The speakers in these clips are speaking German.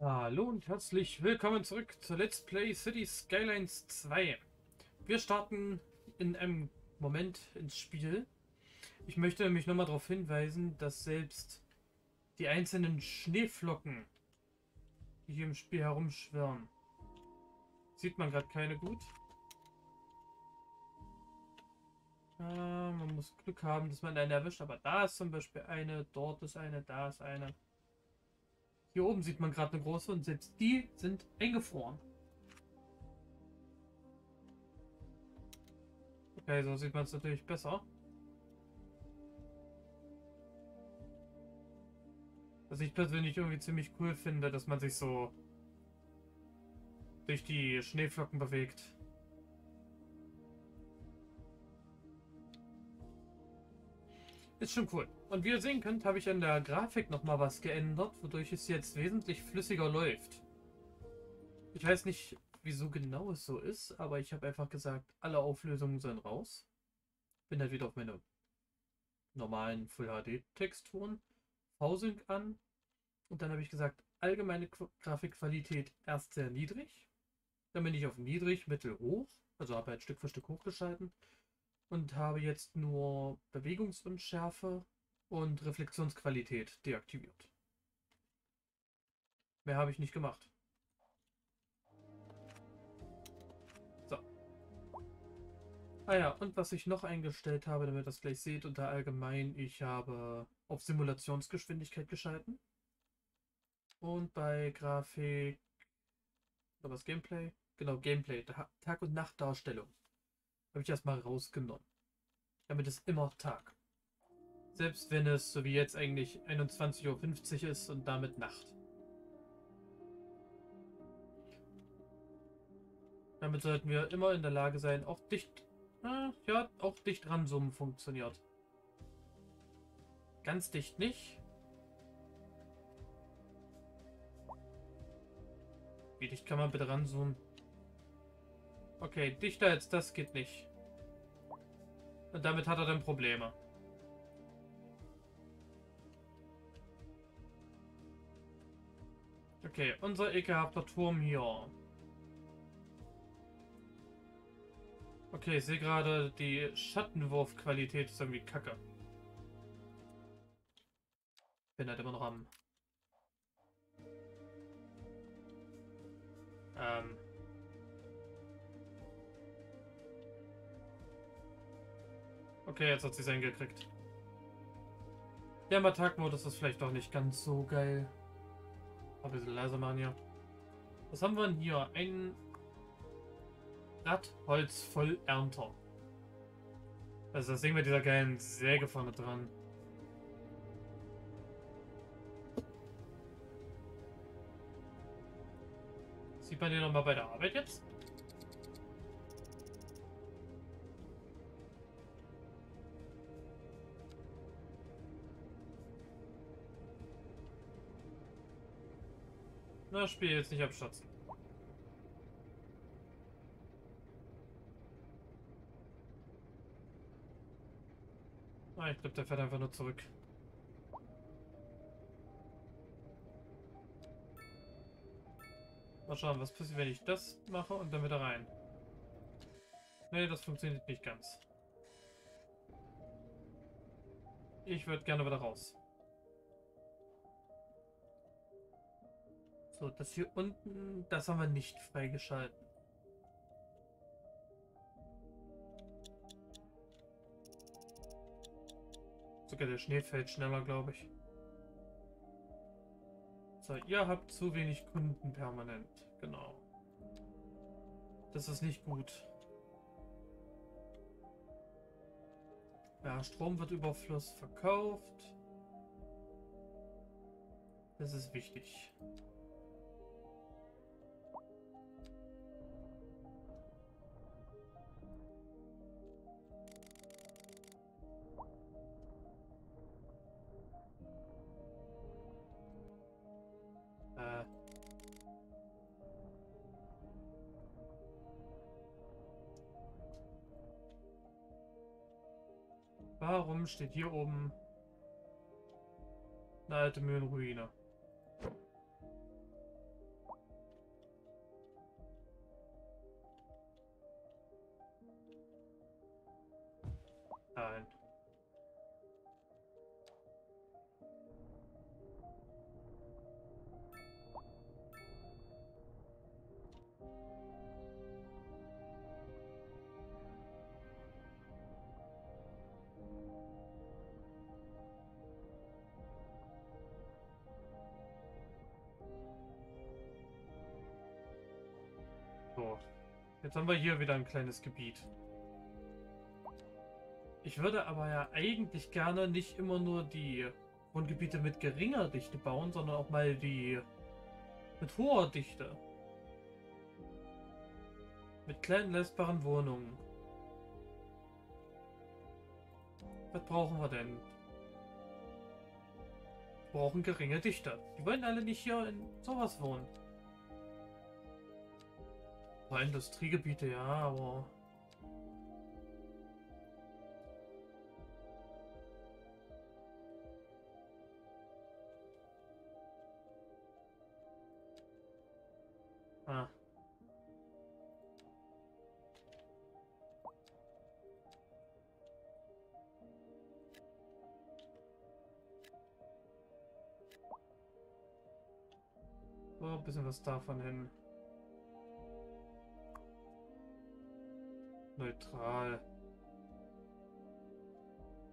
Hallo und herzlich willkommen zurück zu Let's Play City Skylines 2. Wir starten in einem Moment ins Spiel. Ich möchte nämlich nochmal darauf hinweisen, dass selbst die einzelnen Schneeflocken, die hier im Spiel herumschwirren, sieht man gerade keine gut. Äh, man muss Glück haben, dass man eine erwischt, aber da ist zum Beispiel eine, dort ist eine, da ist eine. Hier oben sieht man gerade eine große und selbst die sind eingefroren. Okay, so sieht man es natürlich besser. Was ich persönlich irgendwie ziemlich cool finde, dass man sich so durch die Schneeflocken bewegt. Ist schon cool. Und wie ihr sehen könnt, habe ich an der Grafik nochmal was geändert, wodurch es jetzt wesentlich flüssiger läuft. Ich weiß nicht, wieso genau es so ist, aber ich habe einfach gesagt, alle Auflösungen sind raus. Bin halt wieder auf meine normalen Full HD Texturen. V-Sync an. Und dann habe ich gesagt, allgemeine Grafikqualität erst sehr niedrig. Dann bin ich auf niedrig, mittel, hoch. Also habe halt Stück für Stück hochgeschalten und habe jetzt nur Bewegungsunschärfe und Reflexionsqualität deaktiviert. Mehr habe ich nicht gemacht. So. Ah ja, und was ich noch eingestellt habe, damit ihr das gleich seht, unter allgemein, ich habe auf Simulationsgeschwindigkeit geschalten. Und bei Grafik, oder was Gameplay? Genau, Gameplay, Tag- und Nachtdarstellung habe ich erstmal rausgenommen. Damit ist immer Tag. Selbst wenn es, so wie jetzt, eigentlich 21.50 Uhr ist und damit Nacht. Damit sollten wir immer in der Lage sein, auch dicht, äh, ja, auch dicht ranzoomen funktioniert. Ganz dicht nicht. Wie dicht kann man bitte ranzoomen? Okay, dichter als das geht nicht. Und damit hat er dann Probleme. Okay, unser ekelhafter Turm hier. Okay, ich sehe gerade, die Schattenwurfqualität ist irgendwie kacke. Bin halt immer noch am... Ähm... Okay, jetzt hat sie es hingekriegt. Der Attack-Modus ist vielleicht doch nicht ganz so geil. Ein bisschen leiser machen hier. Was haben wir denn hier? Ein Radholzvollernter. Also das Ding mit dieser geilen Säge vorne dran. Sieht man den nochmal bei der Arbeit jetzt? Na, Spiel jetzt nicht abstatzen. Ah, ich glaube, der fährt einfach nur zurück. Mal schauen, was passiert, wenn ich das mache und dann wieder rein. Nee, das funktioniert nicht ganz. Ich würde gerne wieder raus. So, das hier unten, das haben wir nicht freigeschalten. Sogar der Schnee fällt schneller, glaube ich. So, ihr habt zu wenig Kunden permanent. Genau. Das ist nicht gut. Ja, Strom wird Überfluss verkauft. Das ist wichtig. Warum steht hier oben eine alte Mühlenruine? Haben wir hier wieder ein kleines Gebiet. Ich würde aber ja eigentlich gerne nicht immer nur die Wohngebiete mit geringer Dichte bauen, sondern auch mal die mit hoher Dichte. Mit kleinen lesbaren Wohnungen. Was brauchen wir denn? Wir brauchen geringe Dichte. Die wollen alle nicht hier in sowas wohnen. Ein Industriegebiete, ja, aber... Ah. So, ein bisschen was davon hin. Neutral.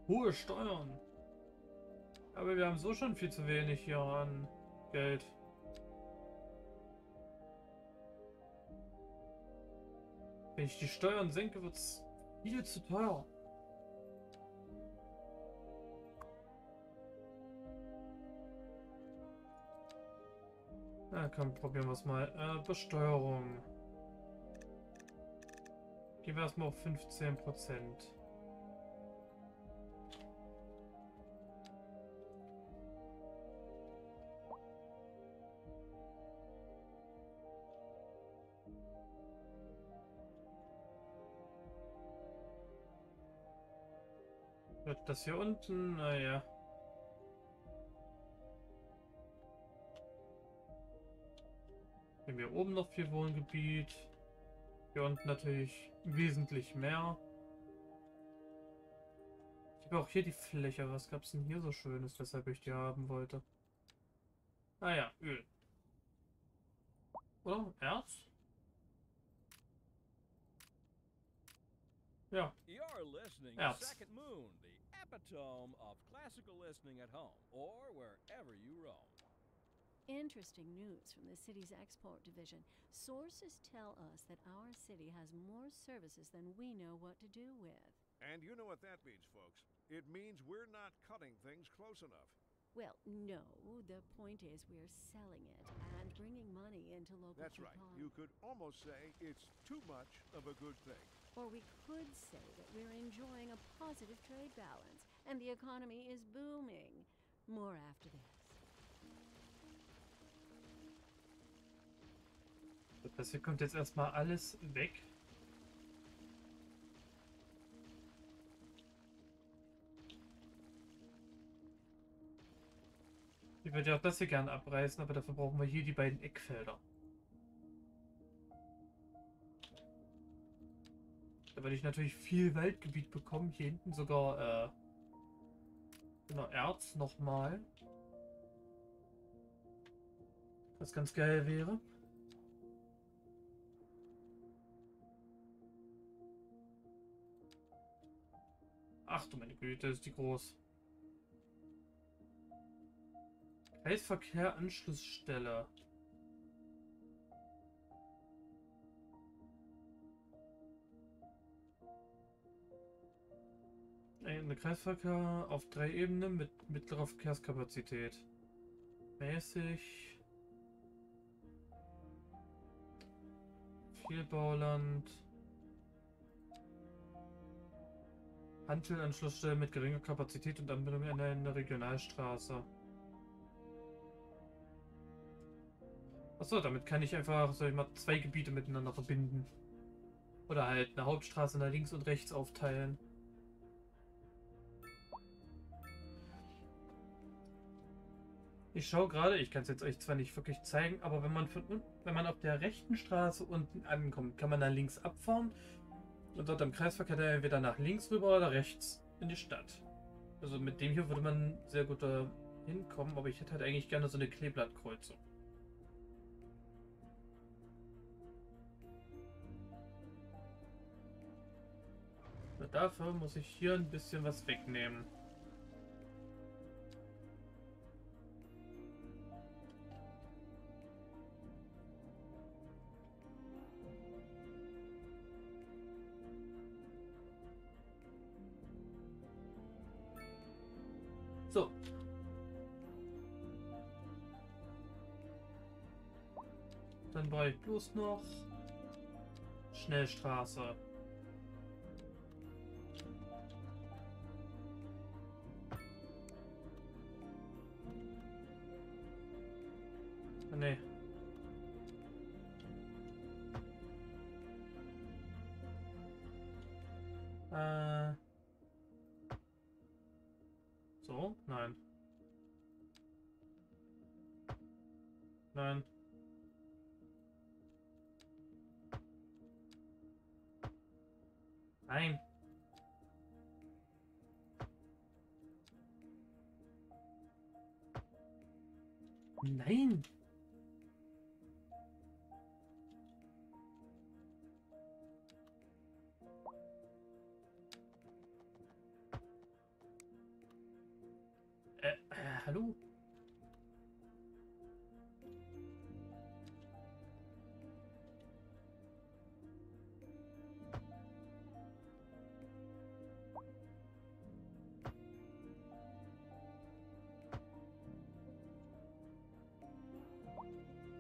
Hohe Steuern. Aber wir haben so schon viel zu wenig hier an Geld. Wenn ich die Steuern senke, wird es viel zu teuer. Na komm, probieren wir es mal. Äh, Besteuerung. Gehen wir erstmal auf 15 Prozent. Wird das hier unten? Naja. Wir haben hier oben noch viel Wohngebiet. Hier unten natürlich wesentlich mehr. Ich habe auch hier die Fläche. Was gab es denn hier so Schönes, weshalb ich die haben wollte? Ah ja, Öl. Oder? Erz? Ja. You're listening to. Second Moon, the epitome of classical listening at home or wherever you roam. Interesting news from the city's export division. Sources tell us that our city has more services than we know what to do with. And you know what that means, folks. It means we're not cutting things close enough. Well, no, the point is we're selling it and bringing money into local That's right. You could almost say it's too much of a good thing. Or we could say that we're enjoying a positive trade balance and the economy is booming. More after this. Das hier kommt jetzt erstmal alles weg. Ich würde ja auch das hier gerne abreißen, aber dafür brauchen wir hier die beiden Eckfelder. Da werde ich natürlich viel Waldgebiet bekommen. Hier hinten sogar äh, genau, Erz nochmal. Was ganz geil wäre. Ach du meine Güte, ist die groß. Kreisverkehr Anschlussstelle. Ein Kreisverkehr auf drei Ebenen mit mittlerer Verkehrskapazität. Mäßig. Viel Bauland. Handelanschlussstelle mit geringer Kapazität und Anbindung an eine Regionalstraße. Achso, damit kann ich einfach, sag ich mal, zwei Gebiete miteinander verbinden. Oder halt eine Hauptstraße nach links und rechts aufteilen. Ich schaue gerade, ich kann es jetzt euch zwar nicht wirklich zeigen, aber wenn man von wenn man auf der rechten Straße unten ankommt, kann man dann links abfahren und dort am Kreisverkehr dann entweder nach links rüber oder rechts in die Stadt. Also mit dem hier würde man sehr gut da hinkommen, aber ich hätte halt eigentlich gerne so eine Kleeblattkreuzung. Dafür muss ich hier ein bisschen was wegnehmen. Ich bloß noch Schnellstraße. Ah, Nee. Nein. Äh,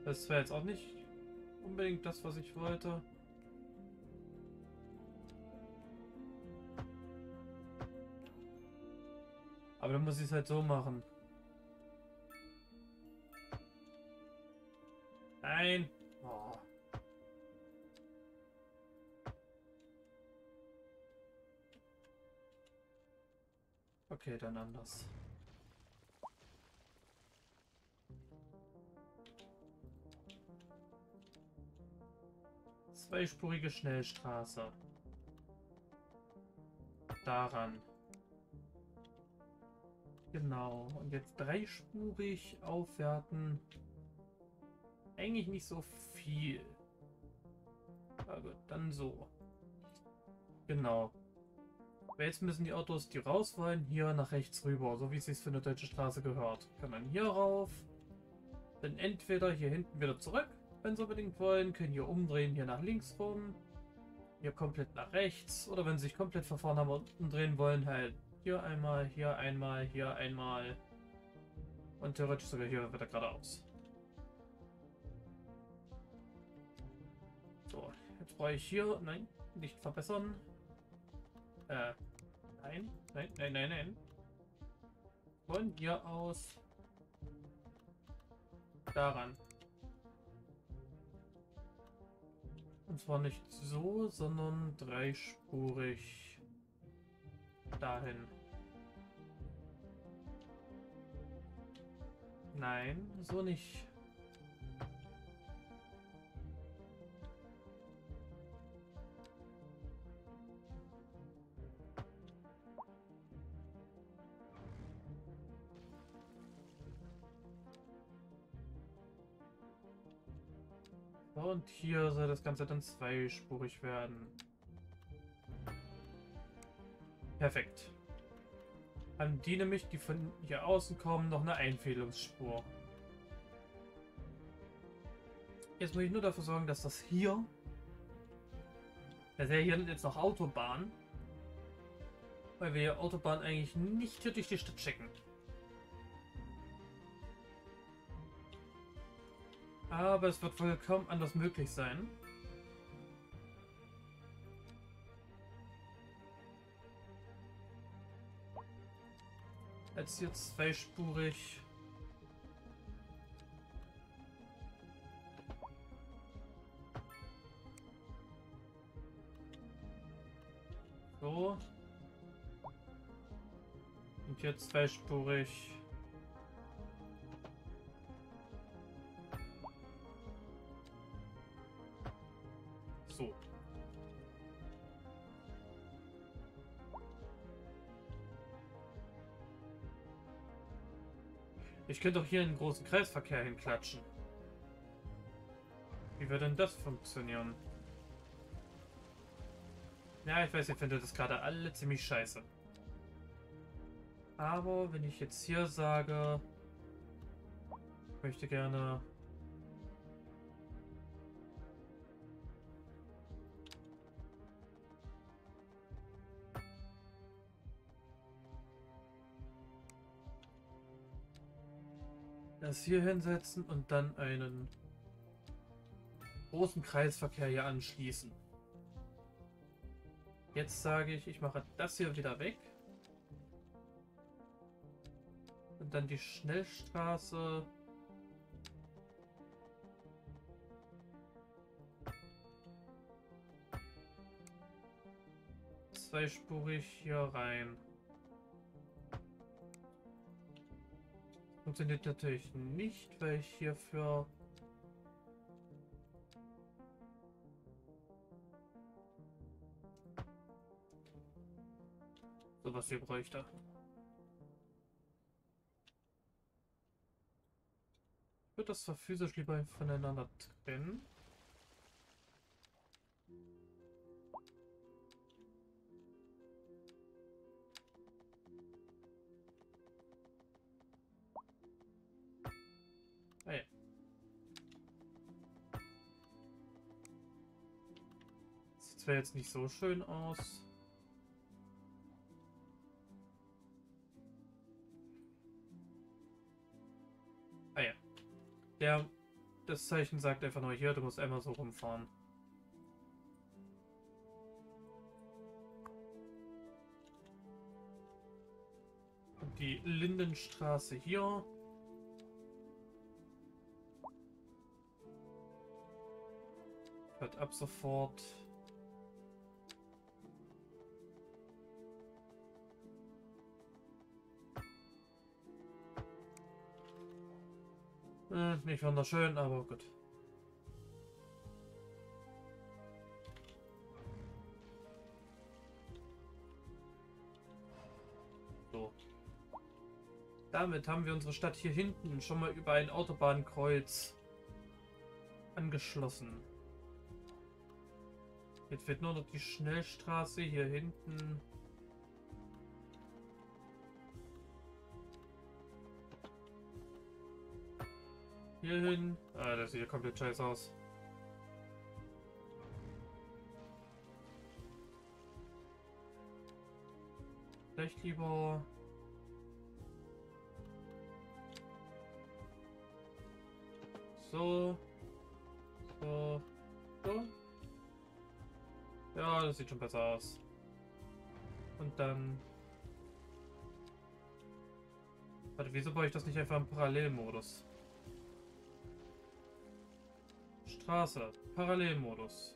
Das wäre jetzt auch nicht unbedingt das, was ich wollte. Aber dann muss ich es halt so machen. Nein. Oh. Okay, dann anders. Zweispurige Schnellstraße. Daran. Genau. Und jetzt dreispurig aufwerten. Eigentlich nicht so viel. Aber gut, dann so. Genau. Aber jetzt müssen die Autos, die raus wollen, hier nach rechts rüber, so wie es sich für eine deutsche Straße gehört. Kann man hier rauf, dann entweder hier hinten wieder zurück, wenn sie unbedingt wollen, können hier umdrehen, hier nach links rum, hier komplett nach rechts, oder wenn sie sich komplett vorne haben umdrehen wollen, halt hier einmal, hier einmal, hier einmal und theoretisch sogar hier wieder geradeaus. So, jetzt brauche ich hier, nein, nicht verbessern. Äh, nein, nein, nein, nein, nein. Von hier aus daran. Und zwar nicht so, sondern dreispurig dahin. Nein, so nicht. Und hier soll das Ganze dann zweispurig werden. Perfekt. Haben die nämlich, die von hier außen kommen, noch eine Einfädelungsspur. Jetzt muss ich nur dafür sorgen, dass das hier... Das ja hier jetzt noch Autobahn. Weil wir Autobahn eigentlich nicht hier durch die Stadt checken. Aber es wird wohl kaum anders möglich sein. Als jetzt zweispurig. So. Und jetzt zweispurig. Könnte auch hier einen großen Kreisverkehr hinklatschen. Wie würde denn das funktionieren? Ja, ich weiß, ihr findet das gerade alle ziemlich scheiße. Aber wenn ich jetzt hier sage, ich möchte gerne das hier hinsetzen und dann einen großen Kreisverkehr hier anschließen. Jetzt sage ich, ich mache das hier wieder weg. Und dann die Schnellstraße. Zweispurig hier rein. Funktioniert natürlich nicht, weil ich hierfür sowas hier bräuchte. Ich würde das zwar physisch lieber voneinander trennen. Zwar jetzt nicht so schön aus. Ah ja. Der, das Zeichen sagt einfach nur hier, du musst einmal so rumfahren. Die Lindenstraße hier. Ab sofort. Äh, nicht wunderschön, aber gut. So. Damit haben wir unsere Stadt hier hinten schon mal über ein Autobahnkreuz angeschlossen. Jetzt fehlt nur noch die Schnellstraße hier hinten. Hier hin. Ah, das sieht ja komplett scheiße aus. Vielleicht lieber... So. So. So. Ja, das sieht schon besser aus. Und dann... Warte, wieso baue ich das nicht einfach im Parallelmodus? Straße, Parallelmodus.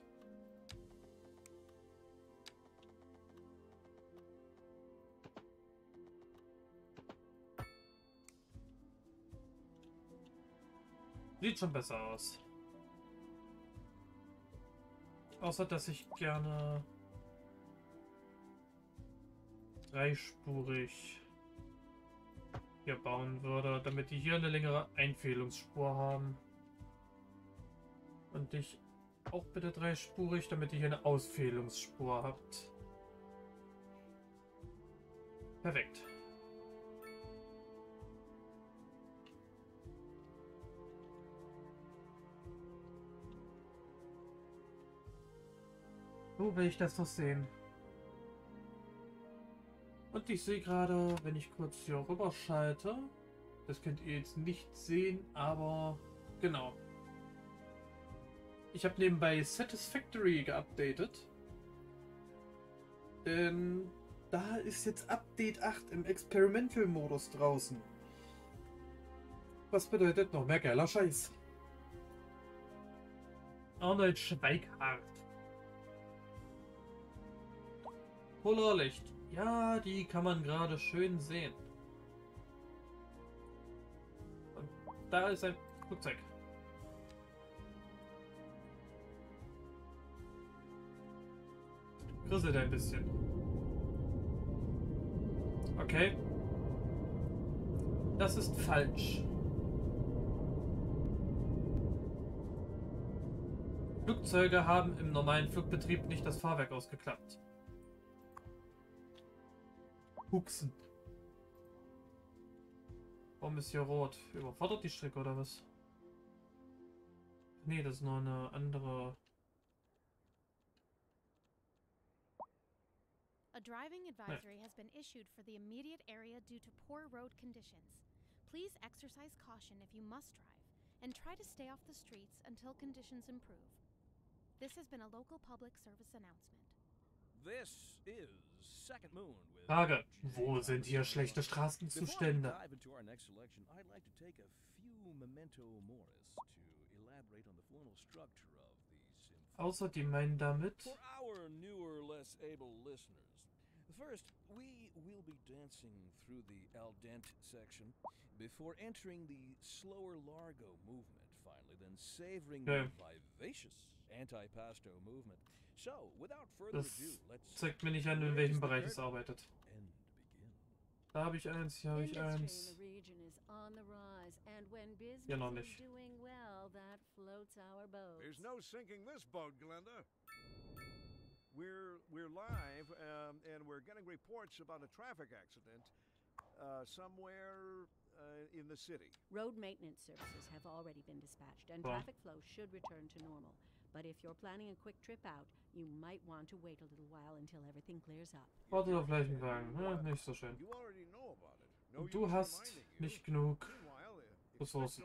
Sieht schon besser aus. Außer, dass ich gerne dreispurig hier bauen würde, damit die hier eine längere Einfehlungsspur haben. Und ich auch bitte dreispurig, damit ihr hier eine Ausfehlungsspur habt. Perfekt. Wo will ich das noch sehen? Und ich sehe gerade, wenn ich kurz hier rüber schalte, das könnt ihr jetzt nicht sehen, aber genau. Ich habe nebenbei Satisfactory geupdatet. Denn da ist jetzt Update 8 im Experimental-Modus draußen. Was bedeutet noch mehr geiler Scheiß? Arnold Schweighardt. Polarlicht. Ja, die kann man gerade schön sehen. Und da ist ein Flugzeug. Grisselt ein bisschen. Okay. Das ist falsch. Flugzeuge haben im normalen Flugbetrieb nicht das Fahrwerk ausgeklappt. Huxen. Warum ist hier rot? Überfordert die Strecke oder was? Nee, das ist nur eine andere. A driving advisory has been issued for the immediate area due to poor road conditions. Please exercise caution if you must drive, and try to stay off the streets until conditions improve. This has been a local public service announcement. This is Second Moon with Frage. Wo sind hier Fox. schlechte Before we Straßenzustände? dive into our next selection, I'd like to take a few memento moris to elaborate on the formal structure of the symphony. Außer die meinen damit. For our newer, less able listeners, first, we will be dancing through the al dente section before entering the slower largo movement, finally, then savoring Okay. the vivacious antipasto movement. So, without further Das ado, let's zeigt mir nicht an, in welchem Bereich es arbeitet. Da habe ich eins, hier habe ich eins. in the region is on the rise, and when business Ja, noch nicht. doing well, that floats our boat. There's no sinking this boat, Glenda. We're we're live, um, and we're getting reports about a traffic accident uh, somewhere uh, in the city. Road maintenance services have already been dispatched, and Well. traffic flow should return to normal. But if you're planning a quick trip out, you might want to wait a little while until everything clears up. Wartet auf Leichenwagen. Ja, nicht so schön. You already know about it. Und du hast you. nicht genug. Meanwhile, Ressourcen.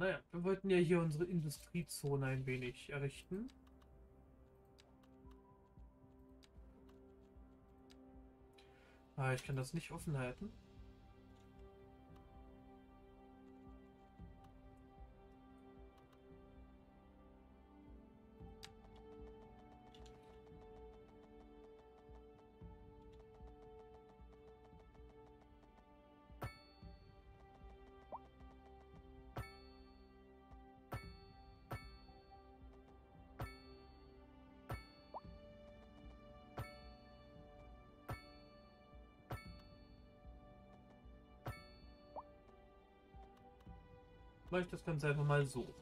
Naja, wir wollten ja hier unsere Industriezone ein wenig errichten. Ah, ich kann das nicht offen halten. Mache ich das Ganze einfach mal so.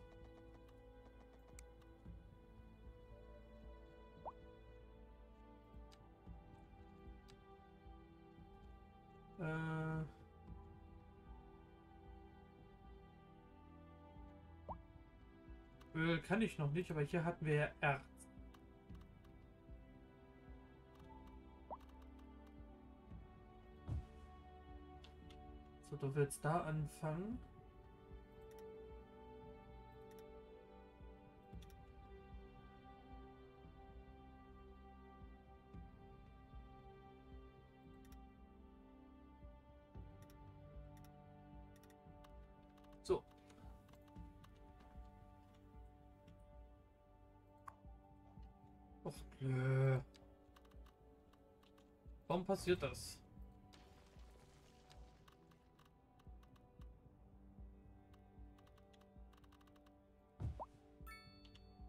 Äh. Öl kann ich noch nicht, aber hier hatten wir ja Erz. So, du willst da anfangen. Och, nö. Warum passiert das?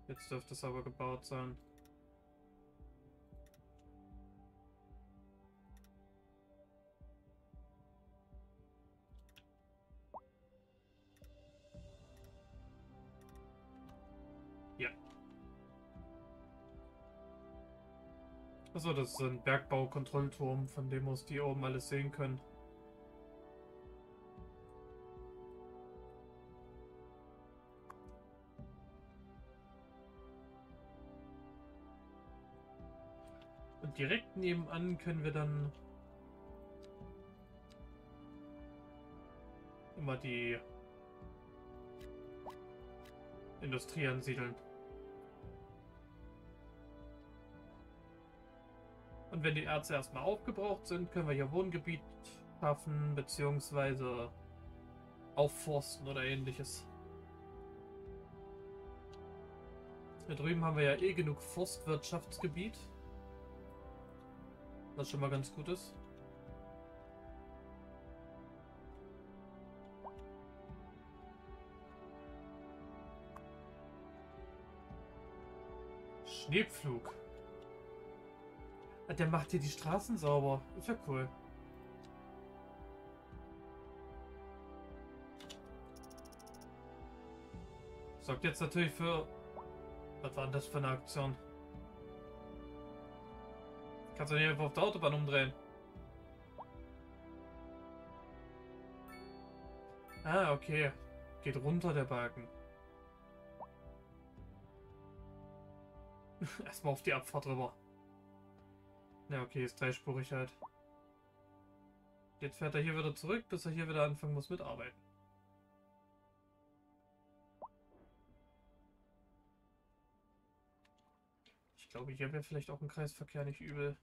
Jetzt dürfte es aber gebaut sein. Achso, das ist ein Bergbaukontrollturm, von dem aus die oben alles sehen können. Und direkt nebenan können wir dann immer die Industrie ansiedeln. Und wenn die Erze erstmal aufgebraucht sind, können wir hier Wohngebiet schaffen, beziehungsweise aufforsten oder ähnliches. Hier drüben haben wir ja eh genug Forstwirtschaftsgebiet. Was schon mal ganz gut ist. Schneepflug. Der macht hier die Straßen sauber. Ist ja cool. Sorgt jetzt natürlich für... Was war denn das für eine Aktion? Kannst du nicht einfach auf der Autobahn umdrehen? Ah, okay. Geht runter der Balken. Erstmal auf die Abfahrt rüber. Ja, okay, ist dreispurig halt. Jetzt fährt er hier wieder zurück, bis er hier wieder anfangen muss mit Arbeiten. Ich glaube, hier wäre vielleicht auch ein Kreisverkehr nicht übel.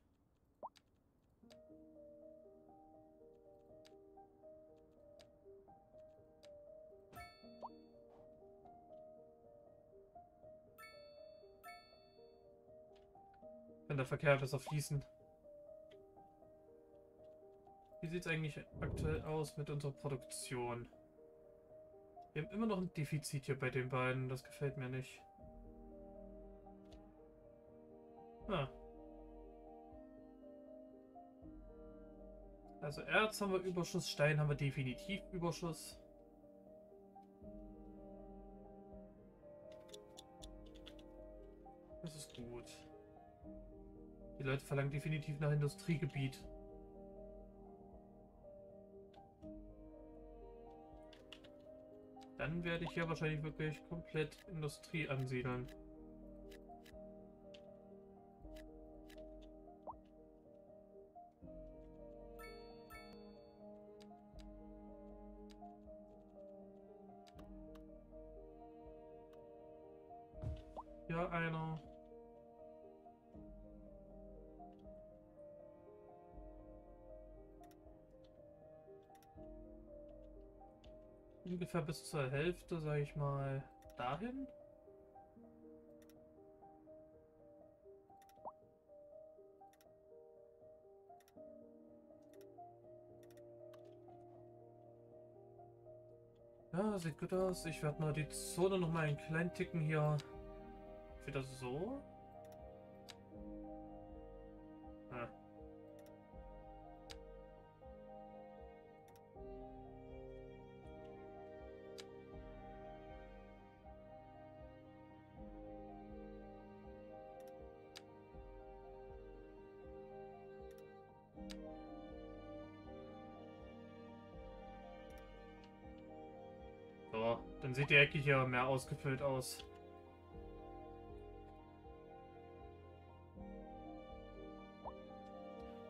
Wenn der Verkehr besser fließen. Wie sieht es eigentlich aktuell aus mit unserer Produktion? Wir haben immer noch ein Defizit hier bei den beiden. Das gefällt mir nicht. Ah. Also Erz haben wir Überschuss, Stein haben wir definitiv Überschuss. Das ist gut. Die Leute verlangen definitiv nach Industriegebiet. Dann werde ich hier wahrscheinlich wirklich komplett Industrie ansiedeln. Ungefähr bis zur Hälfte, sage ich mal, dahin. Ja, sieht gut aus. Ich werde nur die Zone noch mal einen kleinen Ticken hier wieder so. Sieht die Ecke hier mehr ausgefüllt aus.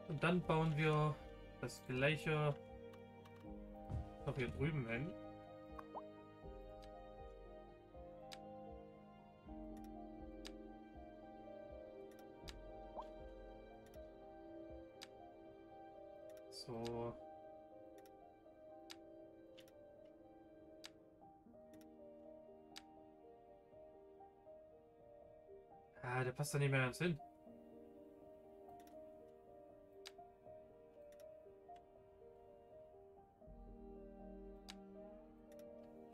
Und dann bauen wir das gleiche noch hier drüben hin. So. Ah, der passt da nicht mehr ganz hin.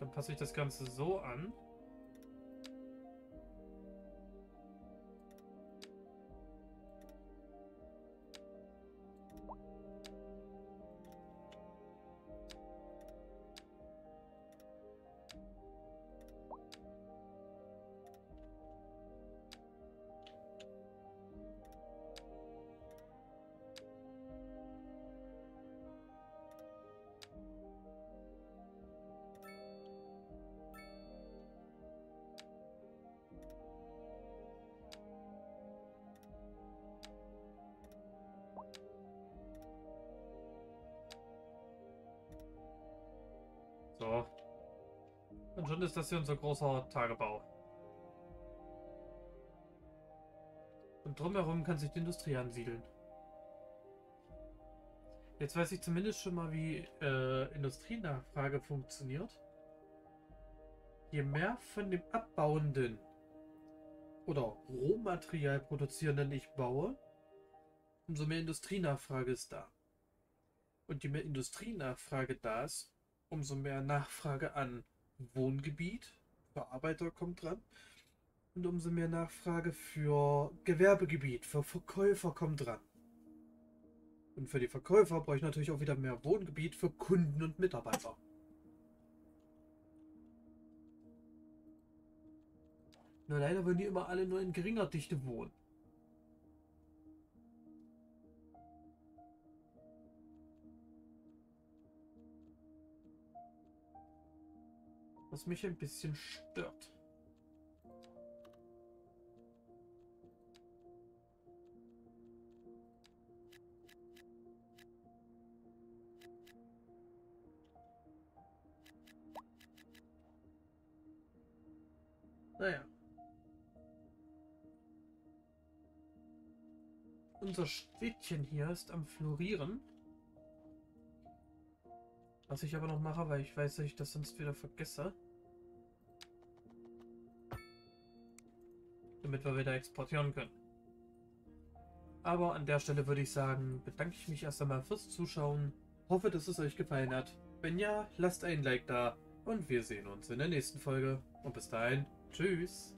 Dann passe ich das Ganze so an. So. Und schon ist das hier unser großer Tagebau. Und drumherum kann sich die Industrie ansiedeln. Jetzt weiß ich zumindest schon mal, wie äh, Industrienachfrage funktioniert. Je mehr von dem abbauenden oder Rohmaterial produzierenden ich baue, umso mehr Industrienachfrage ist da. Und je mehr Industrienachfrage da ist, umso mehr Nachfrage an Wohngebiet. Verarbeiter kommt dran. Und umso mehr Nachfrage für Gewerbegebiet, für Verkäufer kommt dran. Und für die Verkäufer brauche ich natürlich auch wieder mehr Wohngebiet für Kunden und Mitarbeiter. Nur leider wollen die immer alle nur in geringer Dichte wohnen. Was mich ein bisschen stört. Naja. Unser Städtchen hier ist am Florieren. Was ich aber noch mache, weil ich weiß, dass ich das sonst wieder vergesse. Damit wir wieder exportieren können. Aber an der Stelle würde ich sagen, bedanke ich mich erst einmal fürs Zuschauen. Hoffe, dass es euch gefallen hat. Wenn ja, lasst ein Like da und wir sehen uns in der nächsten Folge. Und bis dahin, tschüss.